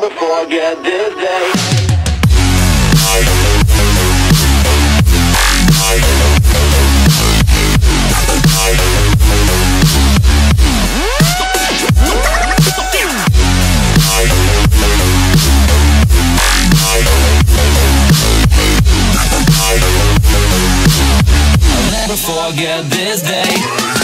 forget this day. Never forget this day.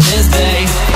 this day.